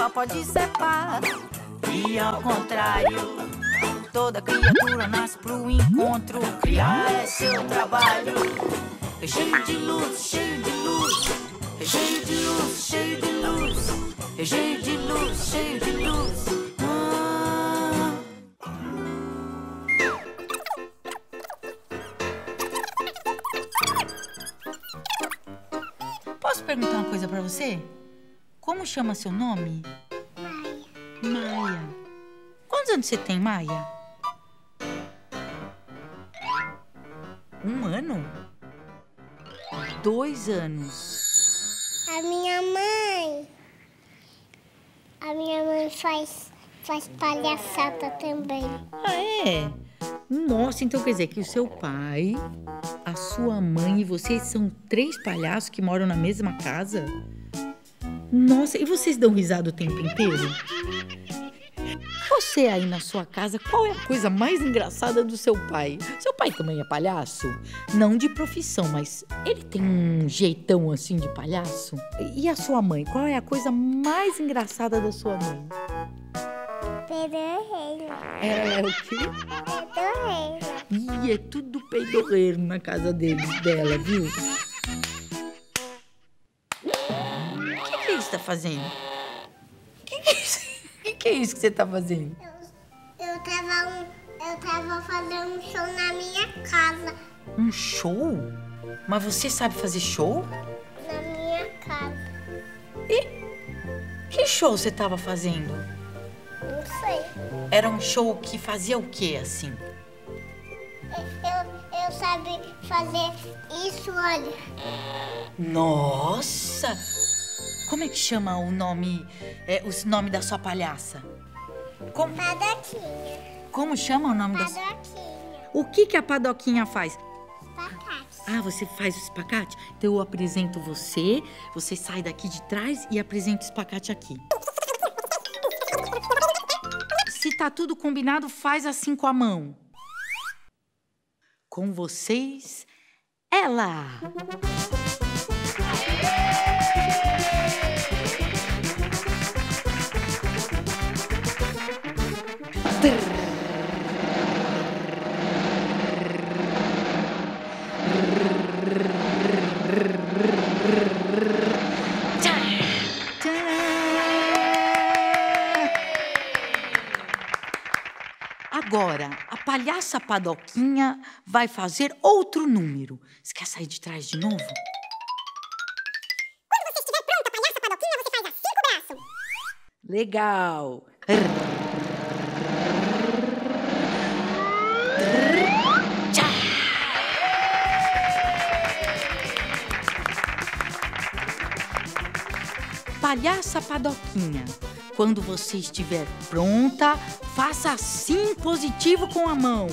pá pode ser pá. E ao contrário, toda criatura nasce pro encontro. Criar é seu trabalho. É cheio de luz, cheio de luz. É cheio de luz, cheio de luz. É cheio de luz, cheio de luz. Chama seu nome? Maia. Quantos anos você tem, Maia? Um ano? Dois anos. A minha mãe. A minha mãe faz, faz palhaçada também. Ah, é? Nossa, então quer dizer que o seu pai, a sua mãe e vocês são três palhaços que moram na mesma casa? Nossa, e vocês dão risada o tempo inteiro? Você aí na sua casa, qual é a coisa mais engraçada do seu pai? Seu pai também é palhaço? Não de profissão, mas ele tem um jeitão assim de palhaço? E a sua mãe, qual é a coisa mais engraçada da sua mãe? Pedorreiro. Ela é o quê? Pedorreiro. Ih, é tudo peidorreiro na casa deles, dela, viu? Fazendo? O que, que é isso? Que, que é isso que você tá fazendo? Eu, eu, tava, um- eu tava fazendo um show na minha casa. Um show? Mas você sabe fazer show? Na minha casa. Que show você tava fazendo? Não sei. Era um show que fazia o quê, assim? Eu, eu sabia fazer isso, olha. Nossa! Como é que chama o nome, é, o nome da sua palhaça? Como, Padoquinha. como chama o nome da sua... Padoquinha. O que, que a padoquinha faz? Espacate. Ah, você faz o espacate? Então eu apresento você, você sai daqui de trás e apresenta o espacate aqui. Se tá tudo combinado, faz assim com a mão. Com vocês, ela! Agora, a palhaça Padoquinha vai fazer outro número. Você quer sair de trás de novo? Quando você estiver pronta, palhaça Padoquinha, você faz assim com o braço. Legal. Palhaça Padoquinha, quando você estiver pronta, faça assim positivo com a mão.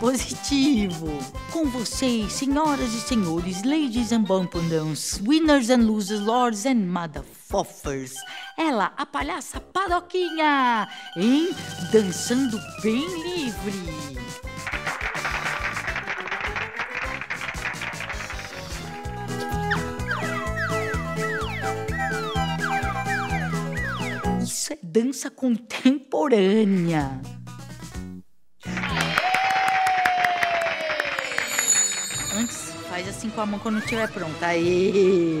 Positivo. Com vocês, senhoras e senhores, ladies and bumpundans, winners and losers, lords and motherfuckers. Ela, a palhaça Padoquinha, em Dançando Bem Livre. Isso é dança contemporânea. Antes, faz assim com a mão quando estiver pronta. Aê!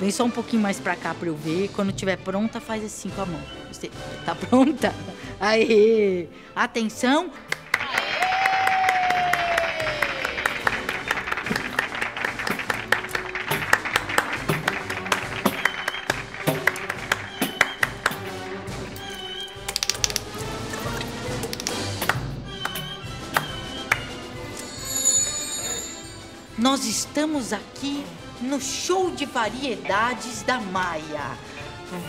Vem só um pouquinho mais pra cá pra eu ver. Quando estiver pronta, faz assim com a mão. Você tá pronta? Aê! Atenção! Nós estamos aqui no show de variedades da Maia.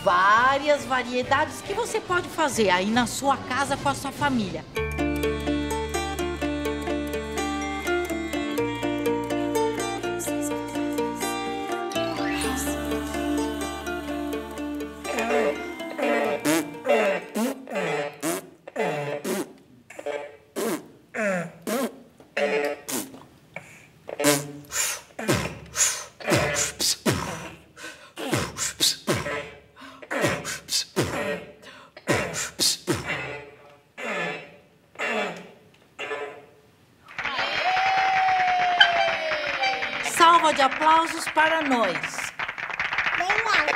Várias variedades que você pode fazer aí na sua casa com a sua família. Salva de aplausos para nós. Bem alto.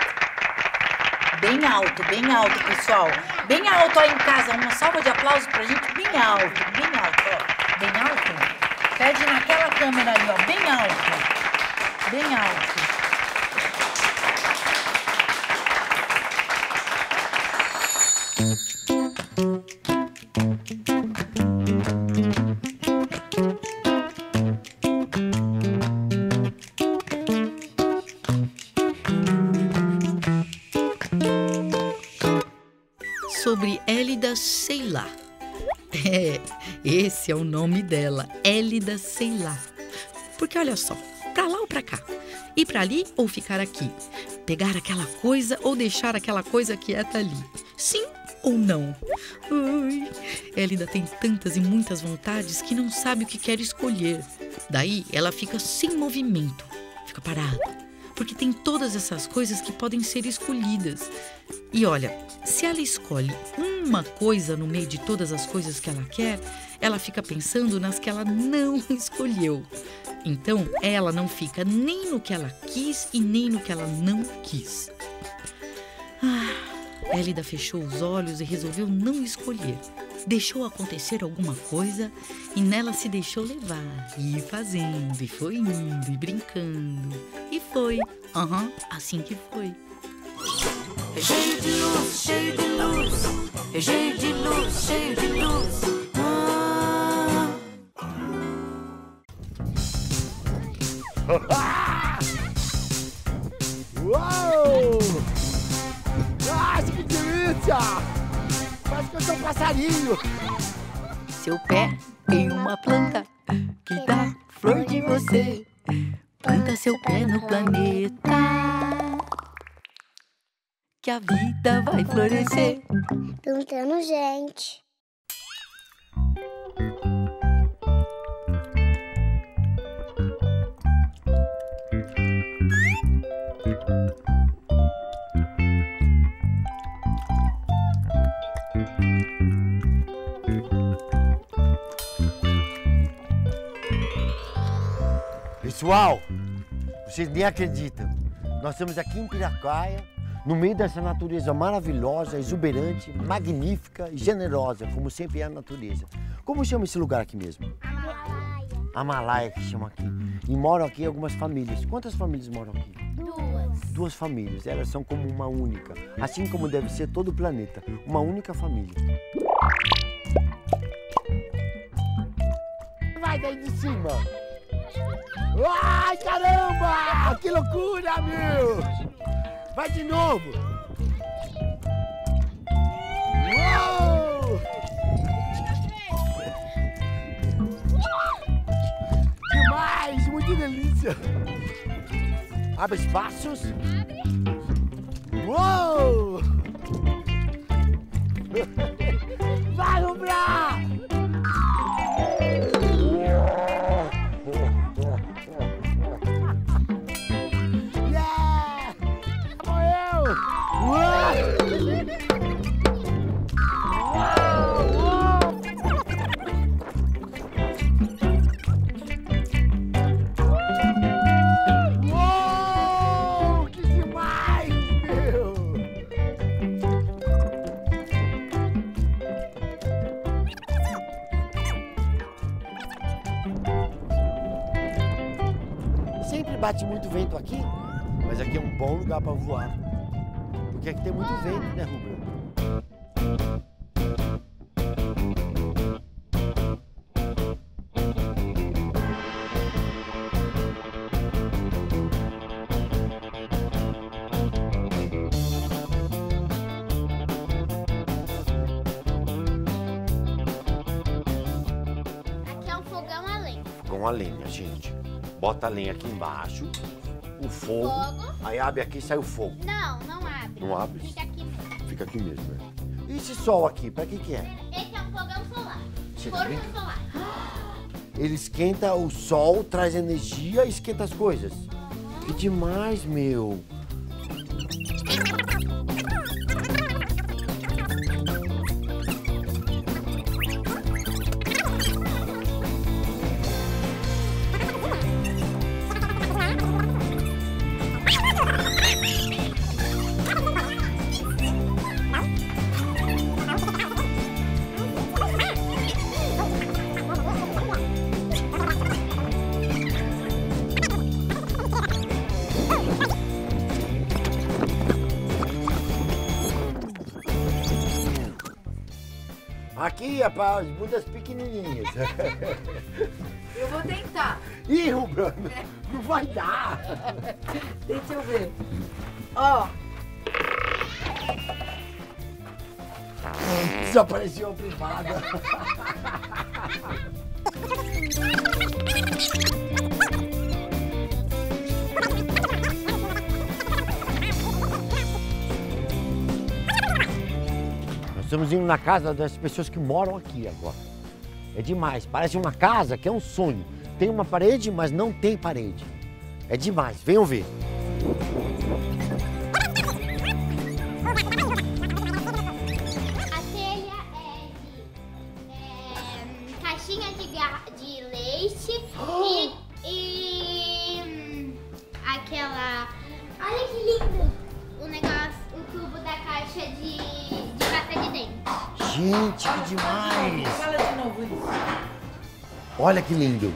Bem alto, bem alto, pessoal. Bem alto aí em casa. Uma salva de aplausos pra gente bem alto, bem alto, ó. Bem alto. Pede naquela câmera ali, ó. Bem alto. Bem alto. Ceilá. É, esse é o nome dela, Élida Ceilá. Porque olha só, pra lá ou pra cá? Ir pra ali ou ficar aqui? Pegar aquela coisa ou deixar aquela coisa quieta ali? Sim ou não? Ai, Élida tem tantas e muitas vontades que não sabe o que quer escolher. Daí ela fica sem movimento, fica parada porque tem todas essas coisas que podem ser escolhidas. E olha, se ela escolhe uma coisa no meio de todas as coisas que ela quer, ela fica pensando nas que ela não escolheu. Então, ela não fica nem no que ela quis e nem no que ela não quis. Ah, Elida fechou os olhos e resolveu não escolher deixou acontecer alguma coisa e nela se deixou levar. E fazendo, e foi indo, e brincando. E foi. Aham, uhum, assim que foi. Cheio de luz, cheio de luz. É cheio de luz, cheio de luz. Ah. Uau! Nossa, que delícia! Parece que eu sou um passarinho. Seu pé em uma planta que dá flor de você. Planta seu pé no planeta. Que a vida vai florescer. Plantando gente. Pessoal, vocês nem acreditam. Nós estamos aqui em Piracaia, no meio dessa natureza maravilhosa, exuberante, magnífica e generosa, como sempre é a natureza. Como chama esse lugar aqui mesmo? Amalaia. Amalaia que chama aqui. E moram aqui algumas famílias. Quantas famílias moram aqui? Duas. Duas famílias. Elas são como uma única. Assim como deve ser todo o planeta. Uma única família. Vai daí de cima. Ai, caramba! Que loucura, meu! Vai de novo! Uou! Demais! Muito delícia! Abre espaços! Uou! Bate muito vento aqui, mas aqui é um bom lugar para voar. Porque aqui tem muito vento, né, Rubro? Aqui é um. Fogão a lenha, gente. Bota a lenha aqui embaixo, o fogo, Fogo. aí abre aqui e sai o fogo. Não, não abre. Não abre? Fica aqui mesmo. Fica aqui mesmo, né? E esse sol aqui, pra que que é? Esse é um fogão solar. Você Forno solar. Ele esquenta o sol, traz energia e esquenta as coisas. Que demais, meu. É para as mudas pequenininhas. Eu vou tentar. Ih, Rubro, não vai dar. Deixa eu ver. Ó, Desapareceu a privada. estamos indo na casa das pessoas que moram aqui agora. É demais. Parece uma casa que é um sonho. Tem uma parede, mas não tem parede. É demais. Venham ver. Aquela. Olha que lindo! O negócio, o tubo da caixa de, Gente, que demais! fala de novo isso. Olha que lindo.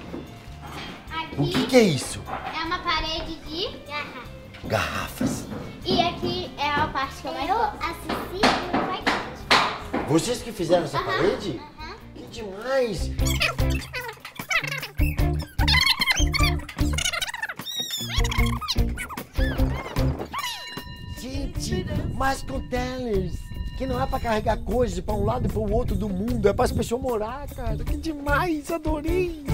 Aqui O que, que é isso? é uma parede de garrafa. Garrafas. E aqui é a parte que eu mais gosto. assisti Vocês que fizeram essa Aham. parede? Que demais! Gente, mas com tellers, que não é pra carregar coisas pra um lado e pro outro do mundo, é para as pessoas morar, cara. Que demais, adorei!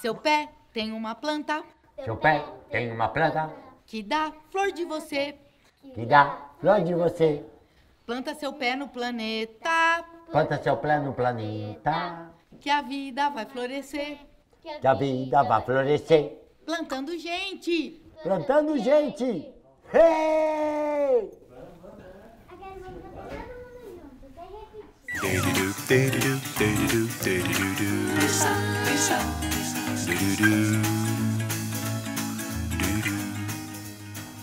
Seu pé tem uma planta Seu pé tem uma planta que dá flor de você. que dá flor de você. Planta seu pé no planeta, Planta seu pé no planeta, que a vida vai florescer. Que a vida vai florescer. Plantando gente. Plantando gente! Hey!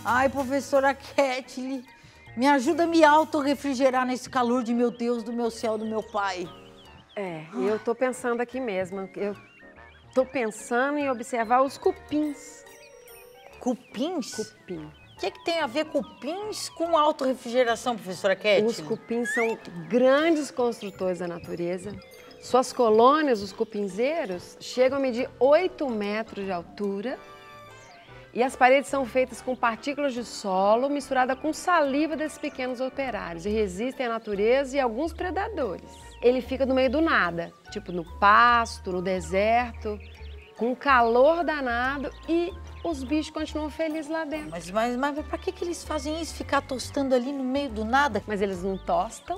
Ai, professora Ketley, me ajuda a me auto-refrigerar nesse calor de meu Deus, do meu céu, do meu pai. É, eu tô pensando aqui mesmo. Eu tô pensando em observar os cupins. Cupins? Cupim. O que, que tem a ver cupins com auto-refrigeração, professora Ketley? Os cupins são grandes construtores da natureza. Suas colônias, os cupinzeiros, chegam a medir 8 metros de altura. E as paredes são feitas com partículas de solo misturada com saliva desses pequenos operários e resistem à natureza e a alguns predadores. Ele fica no meio do nada, tipo no pasto, no deserto, com calor danado e os bichos continuam felizes lá dentro. Mas, mas, mas pra que, que eles fazem isso? Ficar tostando ali no meio do nada? mas eles não tostam,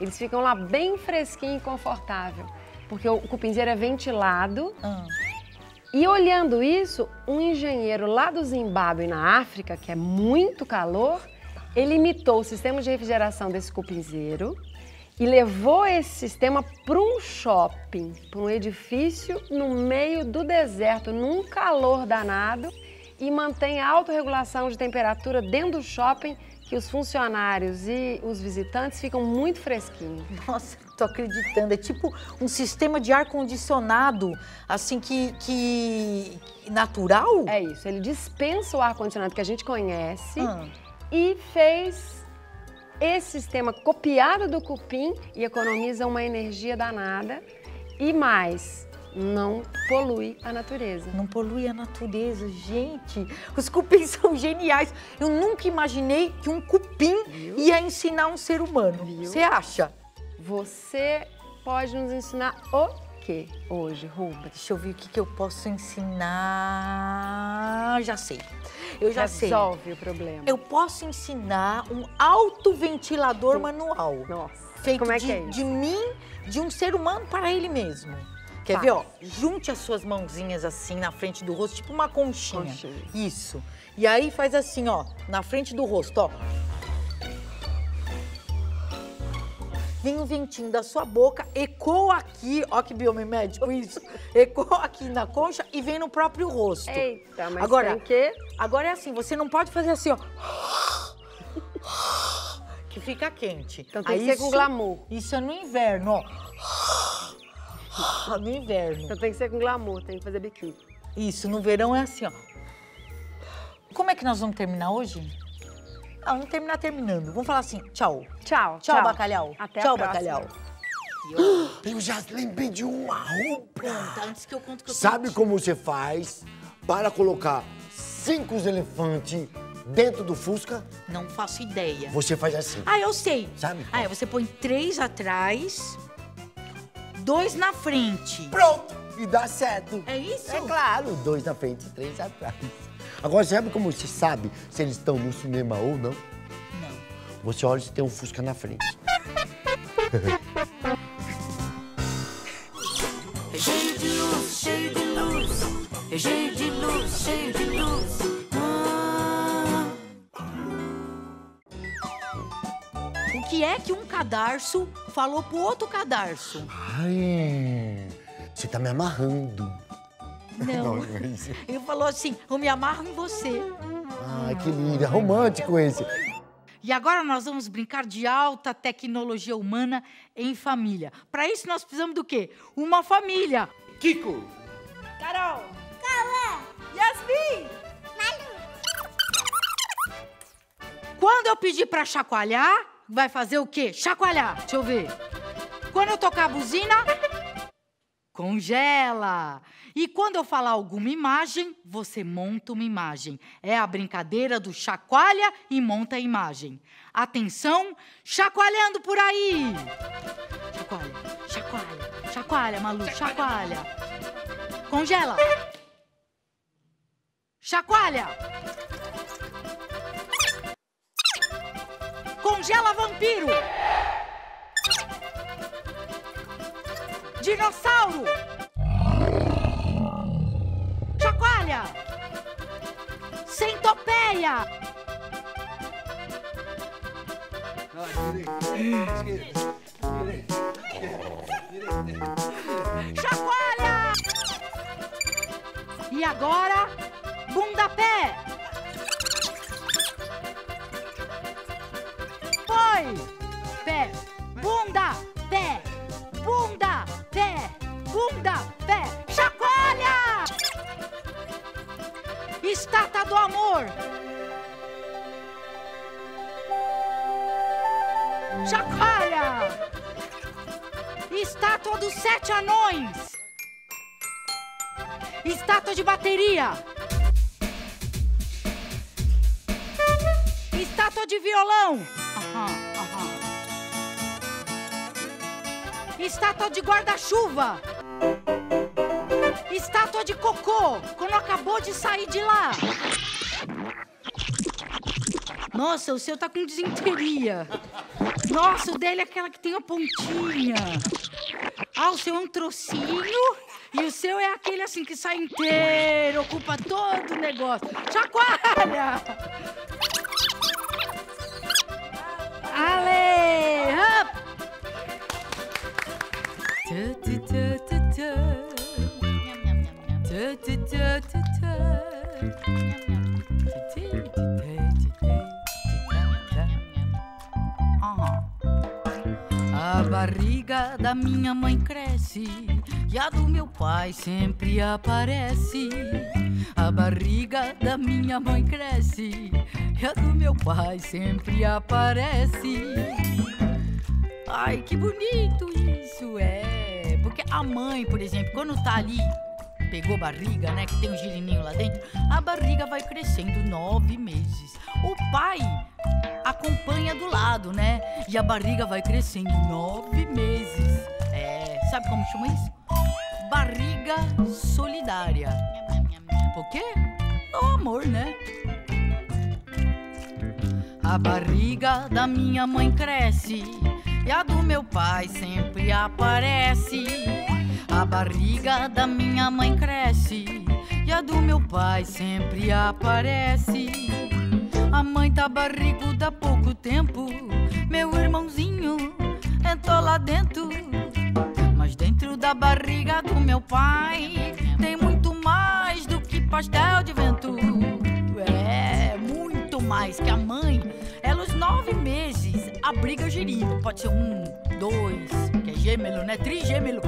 eles ficam lá bem fresquinho e confortável, porque o cupinzeiro é ventilado. Ah, E olhando isso, um engenheiro lá do Zimbábue, na África, que é muito calor, ele imitou o sistema de refrigeração desse cupinzeiro e levou esse sistema para um shopping, para um edifício no meio do deserto, num calor danado, e mantém a autorregulação de temperatura dentro do shopping, que os funcionários e os visitantes ficam muito fresquinhos. nossa, tô acreditando. É tipo um sistema de ar-condicionado, assim, que, que... natural? É isso, ele dispensa o ar-condicionado que a gente conhece Ah. e fez esse sistema copiado do cupim e economiza uma energia danada e mais, não polui a natureza. Não polui a natureza, gente. Os cupins são geniais. Eu nunca imaginei que um cupim ia ensinar um ser humano. Viu? Você acha? Você pode nos ensinar o que hoje, Rubens? Deixa eu ver o que, que eu posso ensinar. Já sei. Eu já sei. Resolve o problema. Eu posso ensinar um autoventilador manual. Nossa, Feito como é de, que é isso? de mim, de um ser humano para ele mesmo. Quer ver, ó? Junte as suas mãozinhas assim na frente do rosto, tipo uma conchinha. Conchinha. Isso. E aí faz assim, ó, na frente do rosto, ó. Vem o ventinho da sua boca, ecoa aqui, ó que biomimédico isso. Ecoa aqui na concha e vem no próprio rosto. Eita, mas Agora, tem que... Agora é assim, você não pode fazer assim, ó. Que fica quente. Então tem que Aí ser com isso- glamour. Isso é no inverno, ó. No inverno. Então tem que ser com glamour, tem que fazer biquíni. Isso, no verão é assim, ó. Como é que nós vamos terminar hoje? Ah, vamos terminar terminando. Vamos falar assim, tchau. Tchau. Tchau, bacalhau. Até tchau, a próxima. bacalhau. Eu já lembrei de uma roupa. Antes que eu conto que eu Sabe como você faz para colocar cinco elefantes dentro do Fusca? Não faço ideia. Você faz assim. Ah, eu sei. Sabe? Ah, é, você põe três atrás, dois na frente. Pronto! E dá certo. É isso? É claro, dois na frente e três atrás. Agora, sabe como você sabe se eles estão no cinema ou não? Não. Você olha se tem um Fusca na frente. É cheio de luz, cheio de luz. É cheio de luz, cheio de luz. Ah. O que é que um cadarço falou pro outro cadarço? Ai, você tá me amarrando. Não. não é isso. Ele falou assim: eu me amarro em você. Ai, que lindo, é romântico esse. E agora nós vamos brincar de alta tecnologia humana em família. Para isso nós precisamos do quê? Uma família. Kiko! Carol. Yasmin. Quando eu pedir para chacoalhar, vai fazer o quê? Chacoalhar. Deixa eu ver. Quando eu tocar a buzina, congela. E quando eu falar alguma imagem, você monta uma imagem. É a brincadeira do chacoalha e monta a imagem. Atenção, chacoalhando por aí. Chacoalha, chacoalha, chacoalha, Malu, chacoalha. Congela. Chacoalha. Congela vampiro. Dinossauro. Chacoalha. Centopeia. Chacoalha. E agora, bunda pé. Estátua dos sete anões. Estátua de bateria. Estátua de violão. Estátua de guarda-chuva. Estátua de cocô, quando acabou de sair de lá. Nossa, o seu tá com desinteria. Nossa, o dele é aquela que tem a pontinha. Ah, o seu é um trocinho. E o seu é aquele assim que sai inteiro, ocupa todo o negócio. Chacoalha! Ale! Up! Tu, tu, tu, tu, tu. Nham, nham, nham, nham. A barriga da minha mãe cresce e a do meu pai sempre aparece. A barriga da minha mãe cresce e a do meu pai sempre aparece. Ai, que bonito isso é. Porque a mãe, por exemplo, quando tá ali, pegou barriga, né? Que tem um girininho lá dentro, a barriga vai crescendo nove meses. O pai acompanha do lado, né? E a barriga vai crescendo nove meses. É, sabe como chama isso? Barriga solidária. Por quê? O amor, né? A barriga da minha mãe cresce e a do meu pai sempre aparece. A barriga da minha mãe cresce e a do meu pai sempre aparece. A mãe tá barriguda há pouco tempo. Meu irmãozinho entrou lá dentro. Mas dentro da barriga do meu pai tem muito mais do que pastel de vento. É, muito mais que a mãe. Ela, aos nove meses, abriga o girino. Pode ser um, dois, que é gêmelo, né? Trigêmelo.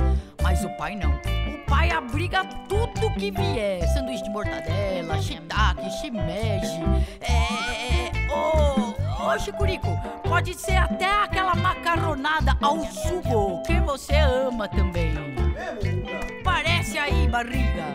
Mas o pai não. O pai abriga tudo que vier. Sanduíche de mortadela, shiitake, shimeji. É. Ô, ô Chicurico, pode ser até aquela macarronada ao sugo que você ama também. Parece aí, barriga.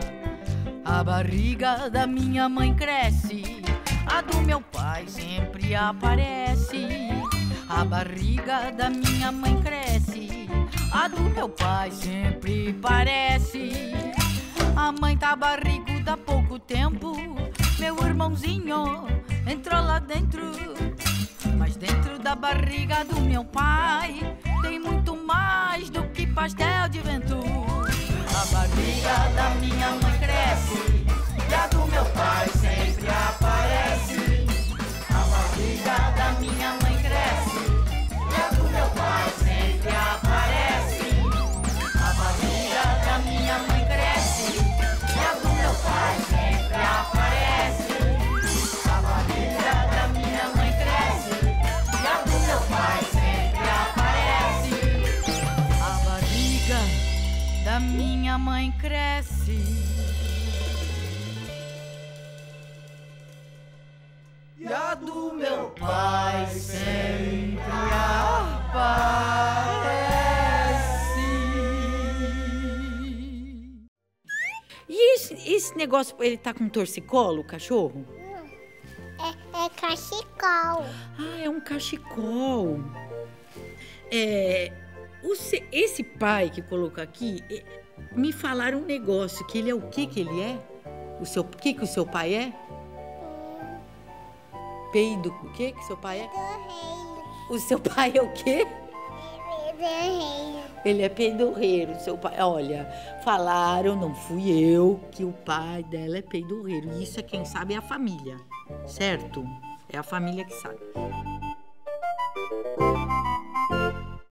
A barriga da minha mãe cresce, a do meu pai sempre aparece. A barriga da minha mãe cresce, a do meu pai sempre parece. A mãe tá barriguda há pouco tempo, meu irmãozinho entrou lá dentro. Mas dentro da barriga do meu pai tem muito mais do que pastel de vento. A barriga da minha mãe do meu pai sempre aparece. E esse, esse negócio, ele tá com torcicolo, o cachorro? É, é cachecol. Ah, é um cachecol. É, o se- esse pai que colocou aqui, me falaram um negócio, que ele é o que que ele é? O seu, o que que o seu pai é? Peido, o que que seu pai é? Do reino. O seu pai é o quê? Do reino. Ele é peidorreiro, seu pai. Olha, falaram, não fui eu, que o pai dela é peidorreiro. E isso é quem sabe é a família, certo? É a família que sabe.